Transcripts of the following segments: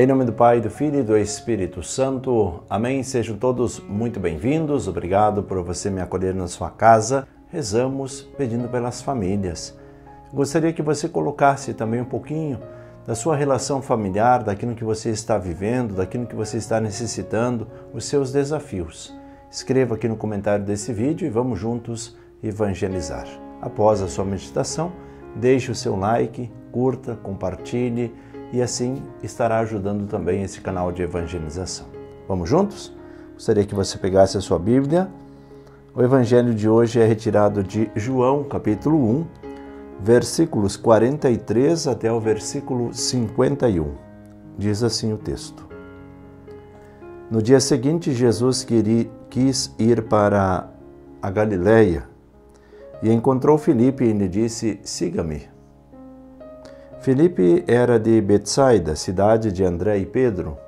Em nome do Pai, do Filho e do Espírito Santo. Amém. Sejam todos muito bem-vindos. Obrigado por você me acolher na sua casa. Rezamos pedindo pelas famílias. Gostaria que você colocasse também um pouquinho da sua relação familiar, daquilo que você está vivendo, daquilo que você está necessitando, os seus desafios. Escreva aqui no comentário desse vídeo e vamos juntos evangelizar. Após a sua meditação, deixe o seu like, curta, compartilhe e assim estará ajudando também esse canal de evangelização. Vamos juntos? Gostaria que você pegasse a sua Bíblia. O evangelho de hoje é retirado de João, capítulo 1, versículos 43 até o versículo 51. Diz assim o texto: No dia seguinte, Jesus quis ir para a Galiléia e encontrou Filipe e lhe disse: Siga-me. Filipe era de Betsaida, cidade de André e Pedro.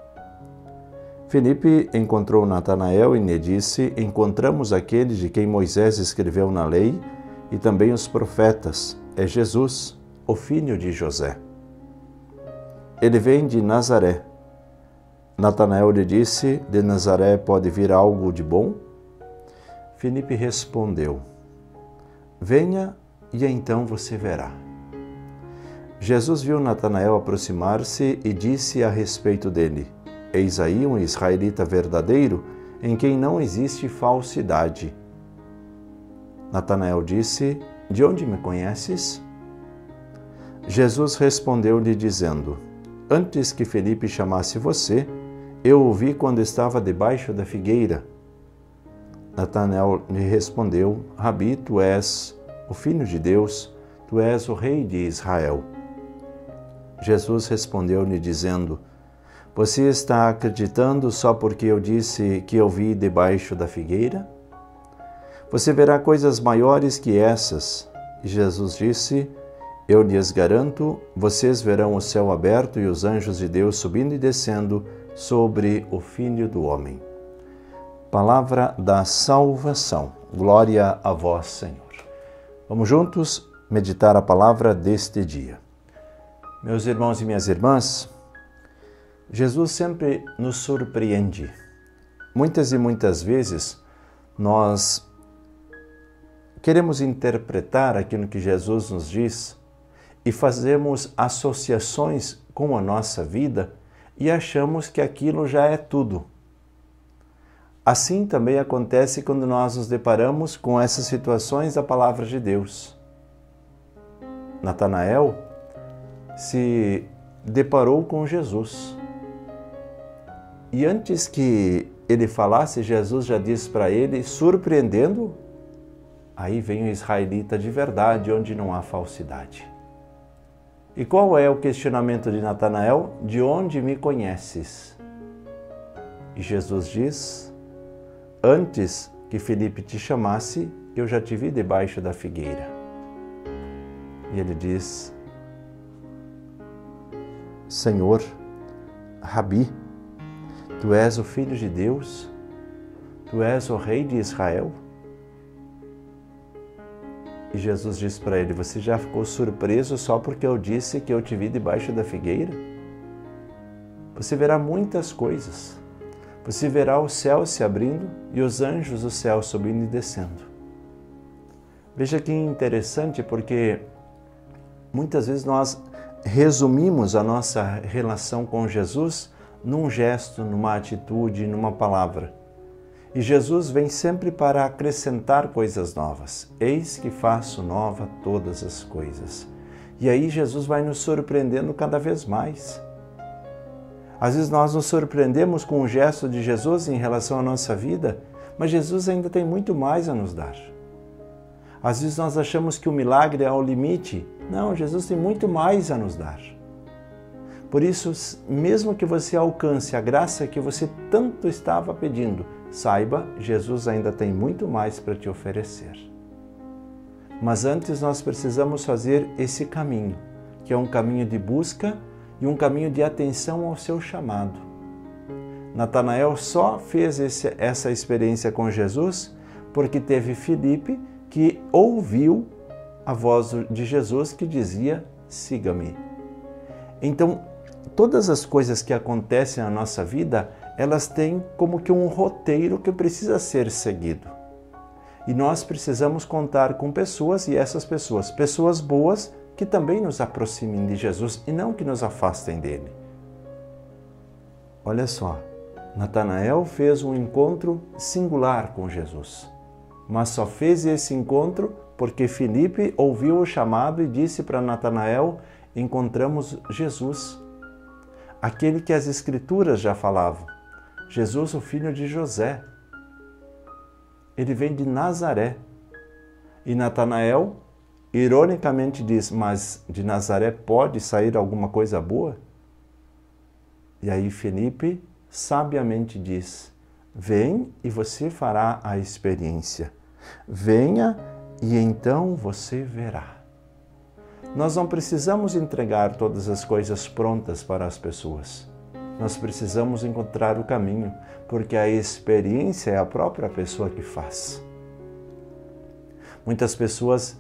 Filipe encontrou Natanael e lhe disse: Encontramos aquele de quem Moisés escreveu na lei e também os profetas. É Jesus, o filho de José. Ele vem de Nazaré. Natanael lhe disse: De Nazaré pode vir algo de bom? Filipe respondeu: Venha e então você verá. Jesus viu Natanael aproximar-se e disse a respeito dele: Eis aí um israelita verdadeiro, em quem não existe falsidade. Natanael disse: De onde me conheces? Jesus respondeu-lhe dizendo: Antes que Felipe chamasse você, eu o vi quando estava debaixo da figueira. Natanael lhe respondeu: Rabi, tu és o filho de Deus, tu és o rei de Israel. Jesus respondeu-lhe, dizendo: Você está acreditando só porque eu disse que eu vi debaixo da figueira? Você verá coisas maiores que essas. E Jesus disse: Eu lhes garanto, vocês verão o céu aberto e os anjos de Deus subindo e descendo sobre o Filho do Homem. Palavra da salvação. Glória a vós, Senhor. Vamos juntos meditar a palavra deste dia. Meus irmãos e minhas irmãs, Jesus sempre nos surpreende. Muitas e muitas vezes nós queremos interpretar aquilo que Jesus nos diz e fazemos associações com a nossa vida e achamos que aquilo já é tudo. Assim também acontece quando nós nos deparamos com essas situações da palavra de Deus. Natanael se deparou com Jesus. E antes que ele falasse, Jesus já disse para ele, surpreendendo, aí vem o israelita de verdade, onde não há falsidade. E qual é o questionamento de Natanael? De onde me conheces? E Jesus diz: Antes que Felipe te chamasse, eu já te vi debaixo da figueira. E ele diz: Senhor, Rabi, tu és o Filho de Deus, tu és o Rei de Israel. E Jesus disse para ele: Você já ficou surpreso só porque eu disse que eu te vi debaixo da figueira? Você verá muitas coisas. Você verá o céu se abrindo e os anjos do céu subindo e descendo. Veja que interessante, porque muitas vezes nós resumimos a nossa relação com Jesus num gesto, numa atitude, numa palavra. E Jesus vem sempre para acrescentar coisas novas. Eis que faço nova todas as coisas. E aí Jesus vai nos surpreendendo cada vez mais. Às vezes nós nos surpreendemos com o gesto de Jesus em relação à nossa vida, mas Jesus ainda tem muito mais a nos dar. Às vezes nós achamos que o milagre é o limite. Não, Jesus tem muito mais a nos dar. Por isso, mesmo que você alcance a graça que você tanto estava pedindo, saiba, Jesus ainda tem muito mais para te oferecer. Mas antes nós precisamos fazer esse caminho, que é um caminho de busca e um caminho de atenção ao seu chamado. Natanael só fez esse, essa experiência com Jesus porque teve Filipe que ouviu a voz de Jesus que dizia: siga-me. Então, todas as coisas que acontecem na nossa vida, elas têm como que um roteiro que precisa ser seguido. E nós precisamos contar com pessoas e essas pessoas, pessoas boas que também nos aproximem de Jesus e não que nos afastem dele. Olha só, Natanael fez um encontro singular com Jesus, mas só fez esse encontro porque Felipe ouviu o chamado e disse para Natanael: Encontramos Jesus, aquele que as Escrituras já falavam, Jesus, o filho de José. Ele vem de Nazaré. E Natanael, ironicamente, diz: Mas de Nazaré pode sair alguma coisa boa? E aí Felipe sabiamente diz: Vem e você fará a experiência. Venha e então você verá. Nós não precisamos entregar todas as coisas prontas para as pessoas. Nós precisamos encontrar o caminho, porque a experiência é a própria pessoa que faz. Muitas pessoas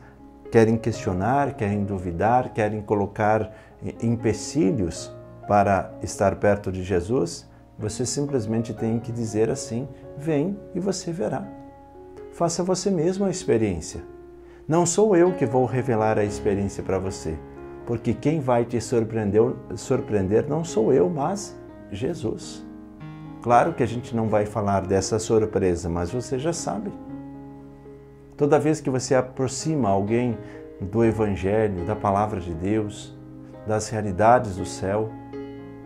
querem questionar, querem duvidar, querem colocar empecilhos para estar perto de Jesus. Você simplesmente tem que dizer assim: vem e você verá. Faça você mesmo a experiência. Não sou eu que vou revelar a experiência para você, porque quem vai te surpreender, surpreender não sou eu, mas Jesus. Claro que a gente não vai falar dessa surpresa, mas você já sabe. Toda vez que você aproxima alguém do Evangelho, da palavra de Deus, das realidades do céu,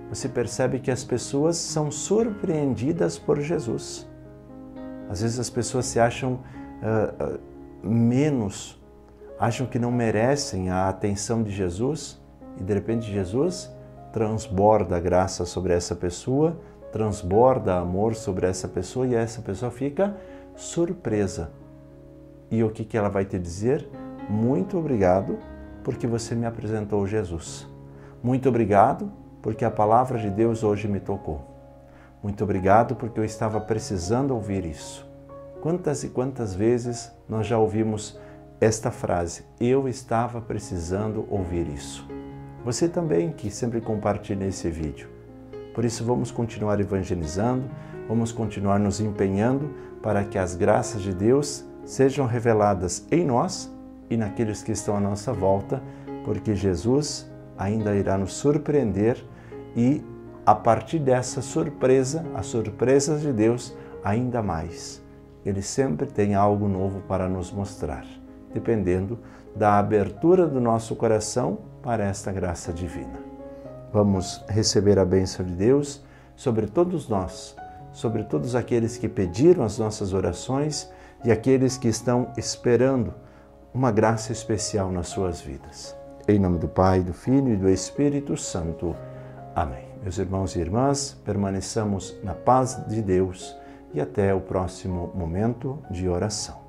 você percebe que as pessoas são surpreendidas por Jesus. Às vezes as pessoas se acham uh, uh, menos, acham que não merecem a atenção de Jesus e de repente Jesus transborda graça sobre essa pessoa, transborda amor sobre essa pessoa e essa pessoa fica surpresa. E o que, que ela vai te dizer? Muito obrigado porque você me apresentou Jesus. Muito obrigado porque a palavra de Deus hoje me tocou. Muito obrigado porque eu estava precisando ouvir isso. Quantas e quantas vezes nós já ouvimos esta frase: Eu estava precisando ouvir isso. Você também que sempre compartilha esse vídeo. Por isso, vamos continuar evangelizando, vamos continuar nos empenhando para que as graças de Deus sejam reveladas em nós e naqueles que estão à nossa volta, porque Jesus ainda irá nos surpreender e, a partir dessa surpresa, as surpresas de Deus, ainda mais. Ele sempre tem algo novo para nos mostrar, dependendo da abertura do nosso coração para esta graça divina. Vamos receber a bênção de Deus sobre todos nós, sobre todos aqueles que pediram as nossas orações e aqueles que estão esperando uma graça especial nas suas vidas. Em nome do Pai, do Filho e do Espírito Santo. Amém. Meus irmãos e irmãs, permaneçamos na paz de Deus e até o próximo momento de oração.